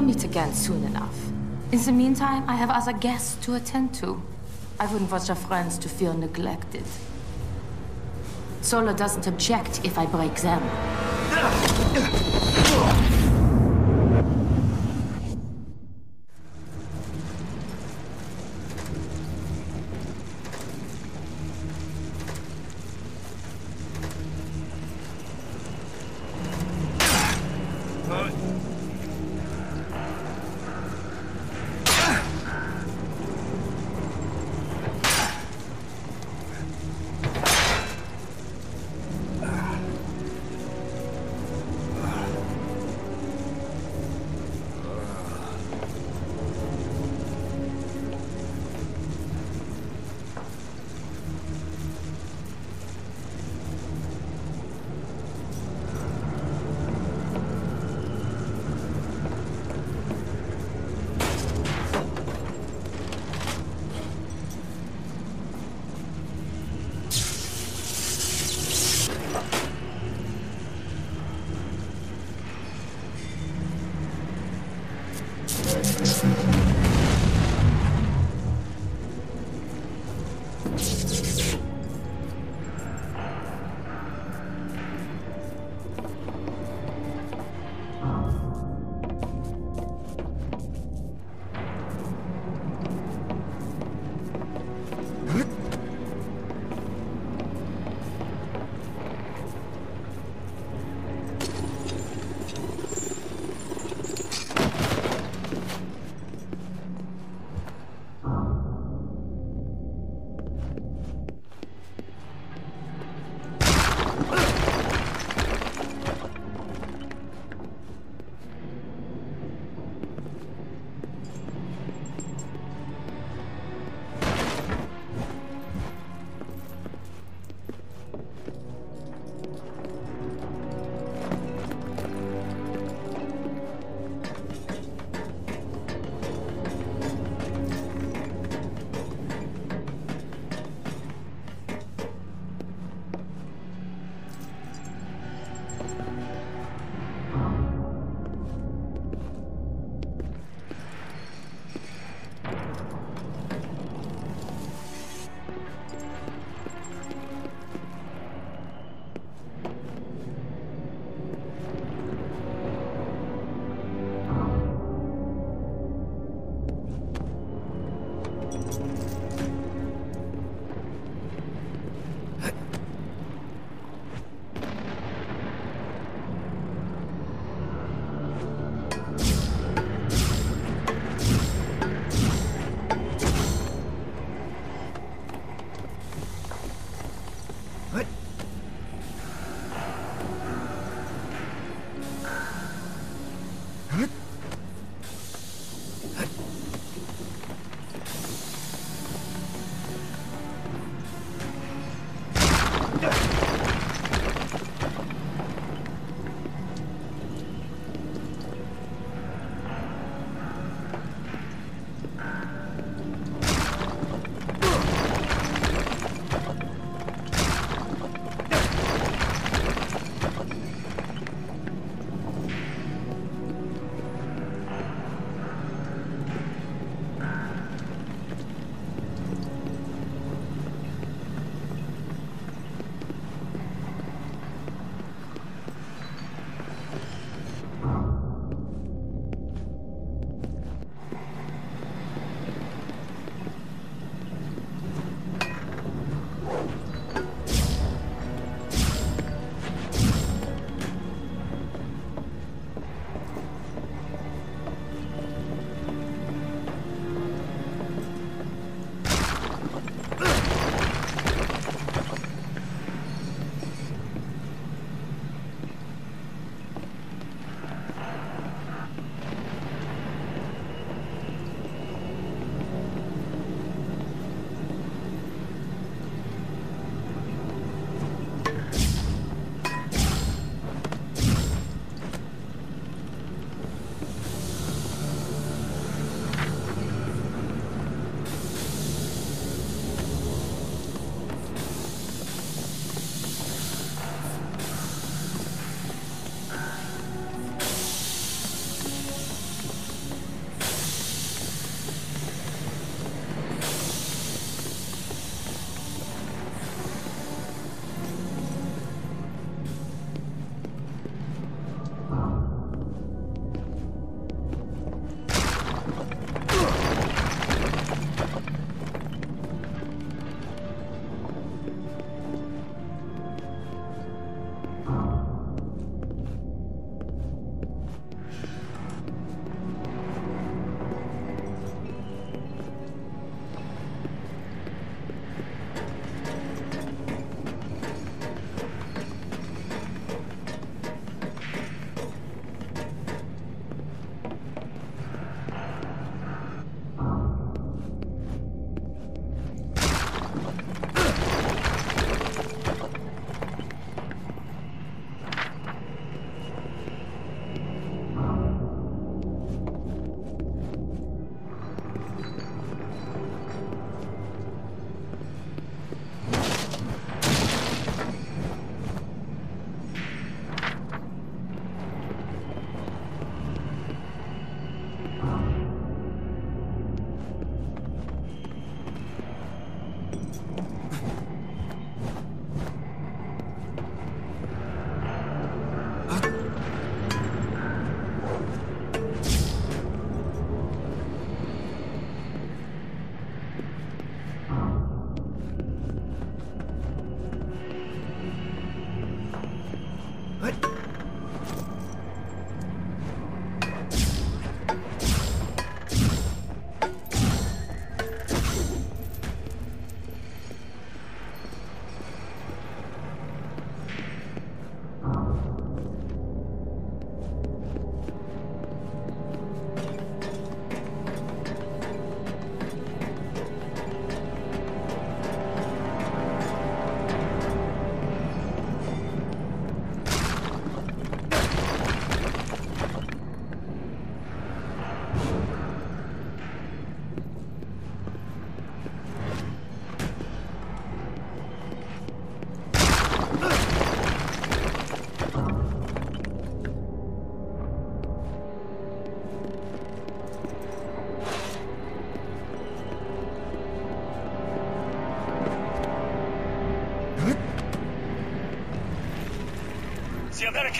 shall meet again soon enough. In the meantime, I have other guests to attend to. I wouldn't want your friends to feel neglected. Zola doesn't object if I break them.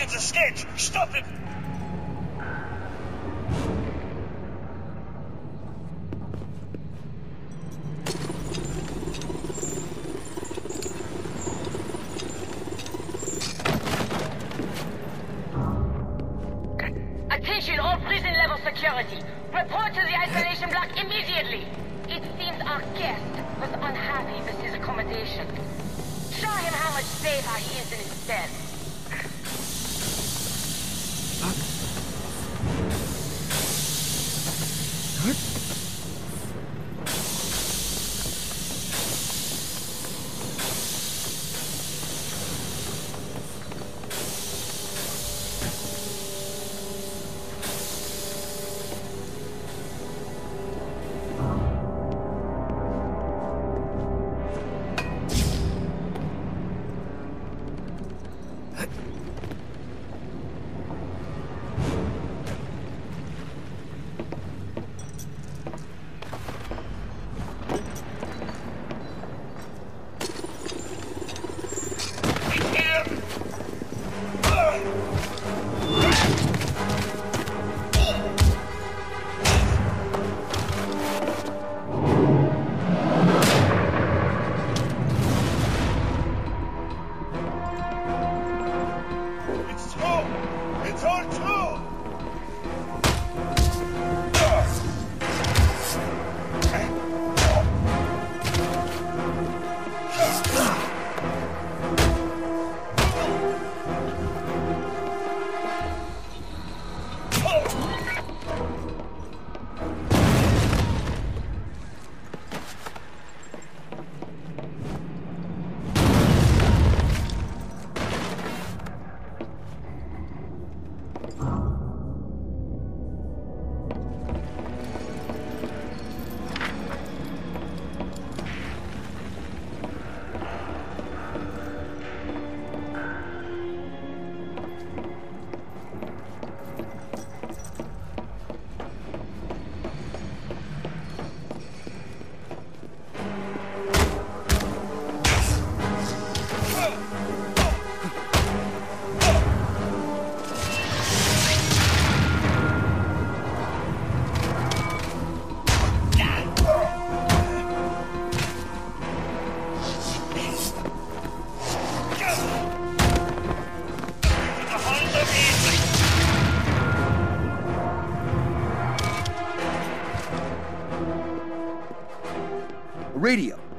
Escaped! Stop it! Attention all prison level security. Report to the isolation block immediately. It seems our guest was unhappy with his accommodation. Show him how much safer he is in his bed. It's radio.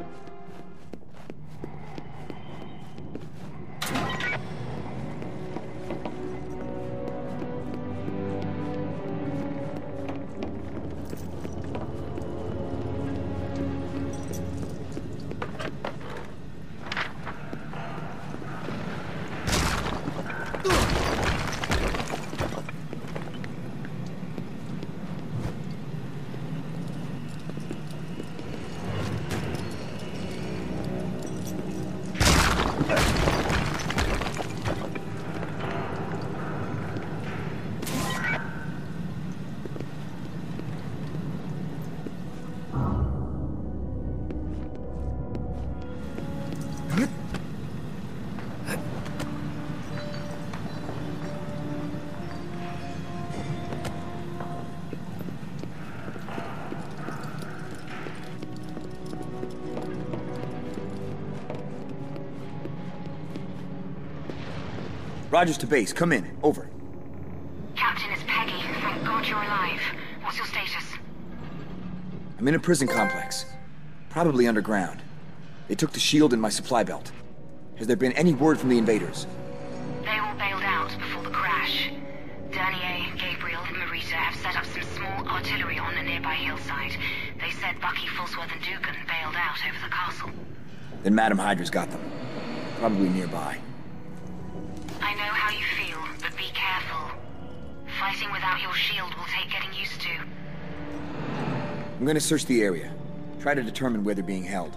Rogers to base. Come in. Over. Captain, it's Peggy. Thank God you're alive. What's your status? I'm in a prison complex. Probably underground. They took the shield and my supply belt. Has there been any word from the invaders? They all bailed out before the crash. Dernier, Gabriel, and Morita have set up some small artillery on a nearby hillside. They said Bucky, Falsworth, and Dugan bailed out over the castle. Then Madame Hydra's got them. Probably nearby. I know how you feel, but be careful. Fighting without your shield will take getting used to. I'm gonna search the area. Try to determine where they're being held.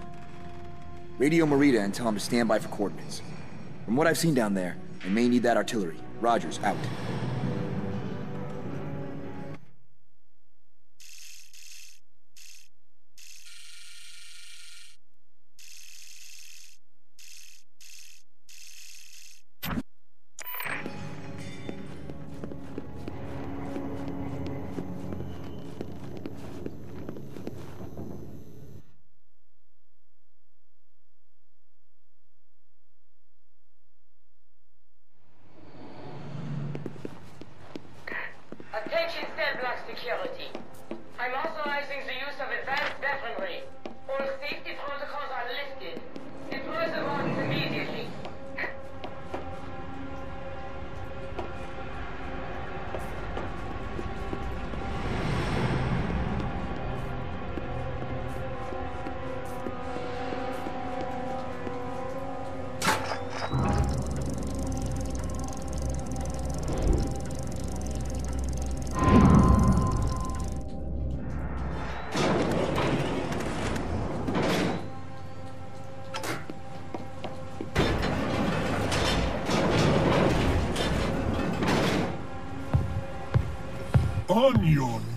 Radio Morita and tell him to stand by for coordinates. From what I've seen down there, I may need that artillery. Rogers, out. On your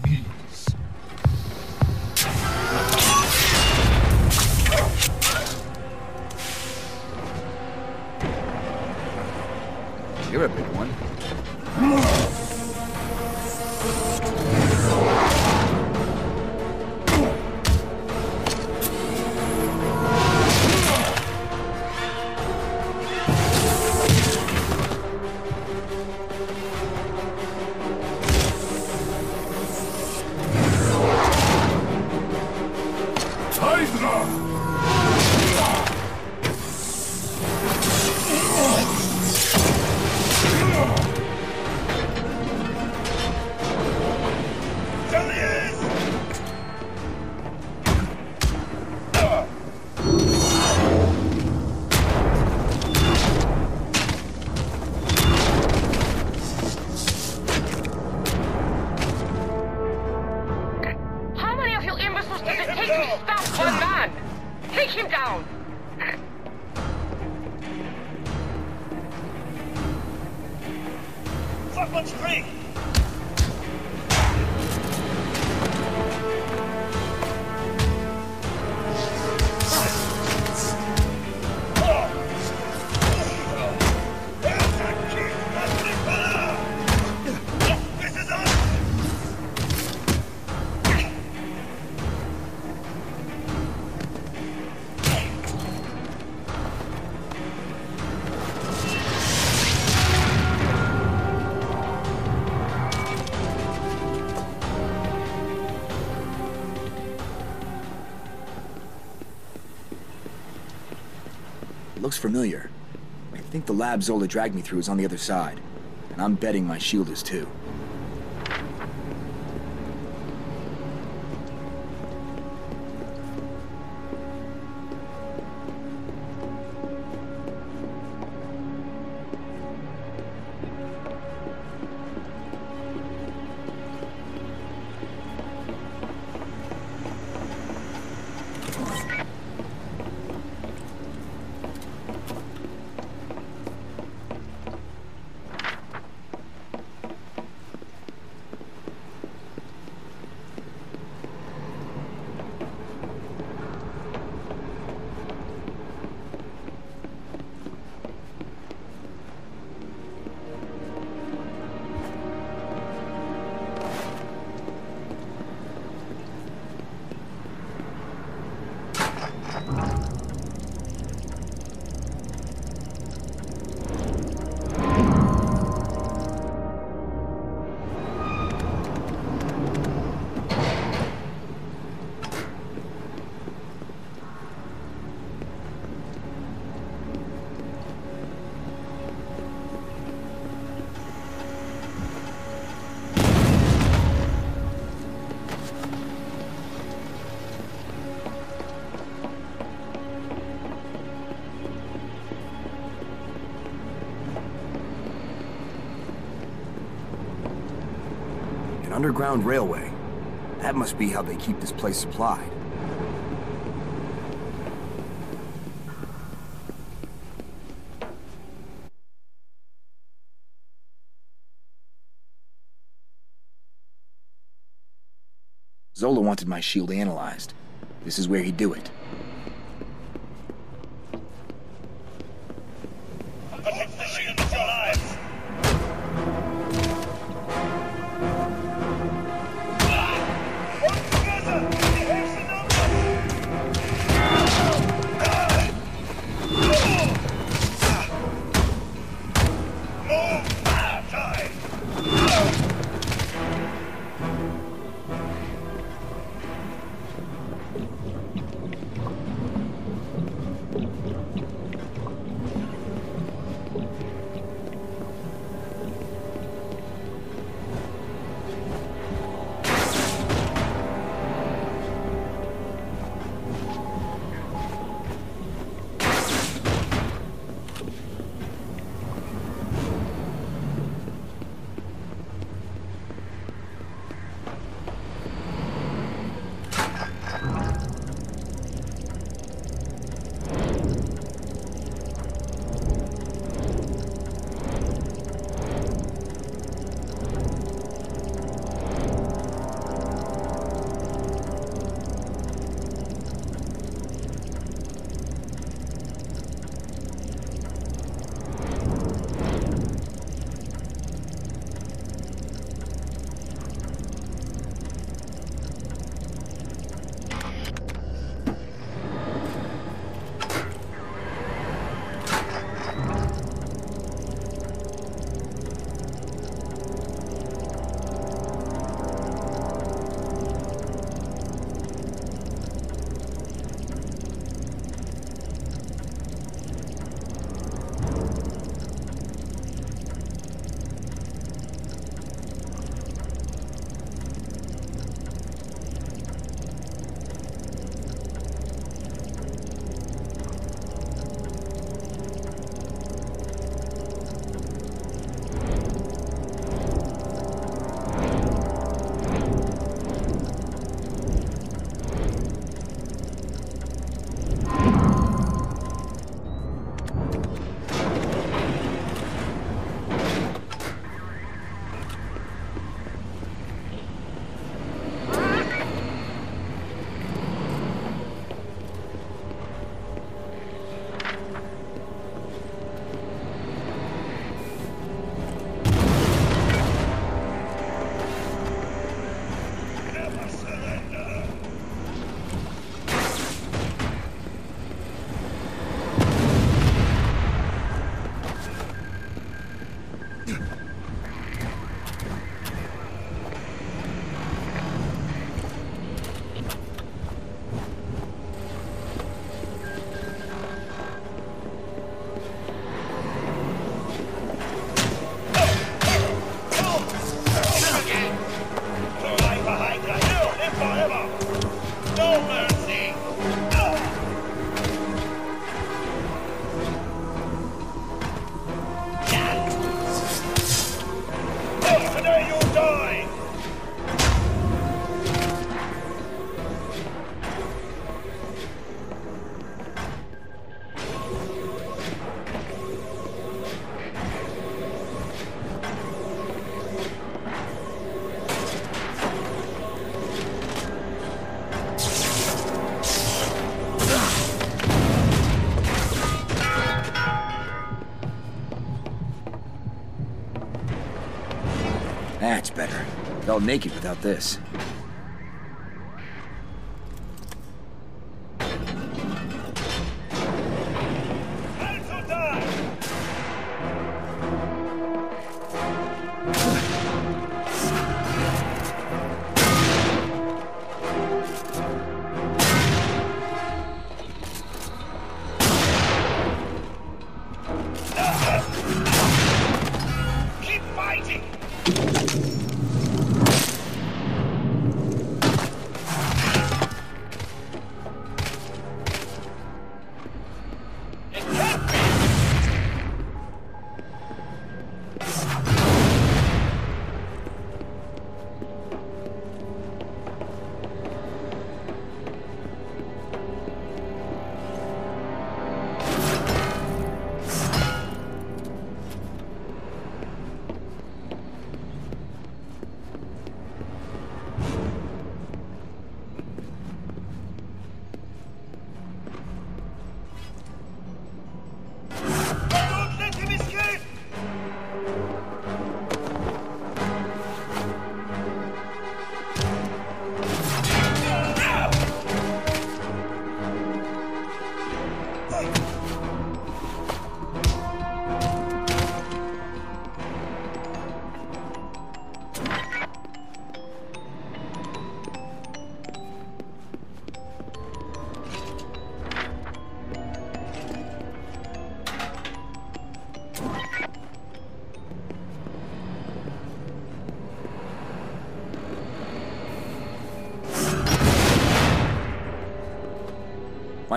looks familiar. I think the lab Zola dragged me through is on the other side. And I'm betting my shield is too. Underground railway. That must be how they keep this place supplied. Zola wanted my shield analyzed. This is where he'd do it. Naked without this.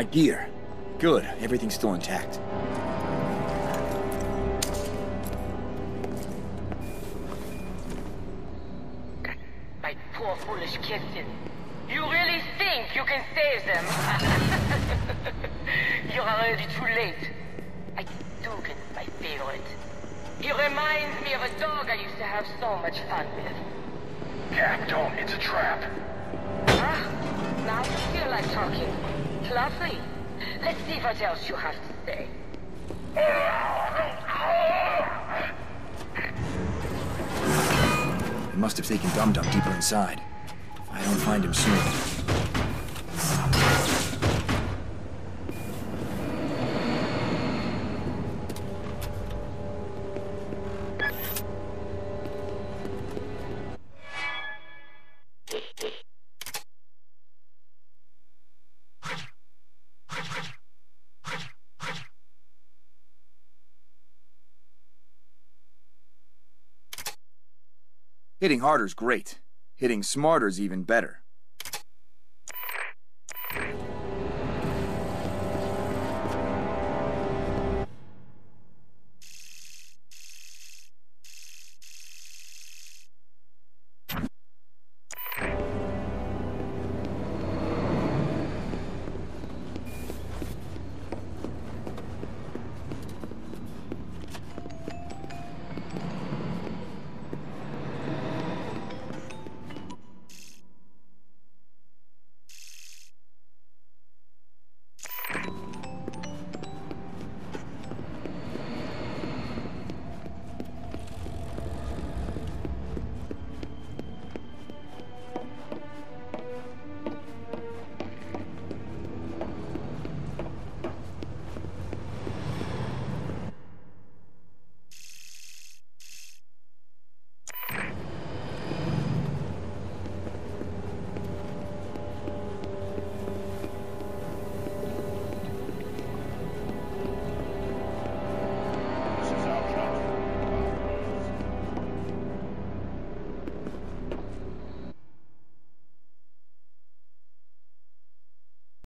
My gear. Good. Everything's still intact. My poor foolish kitten. You really think you can save them? You're already too late. I Dugan's my favorite. He reminds me of a dog I used to have so much fun with. Cap, don't. It's a trap. Ah, now you feel like talking. Lovely. Let's see what else you have to say. They must have taken Dum Dum deeper inside. I don't find him soon. Hitting harder's great. Hitting smarter's even better.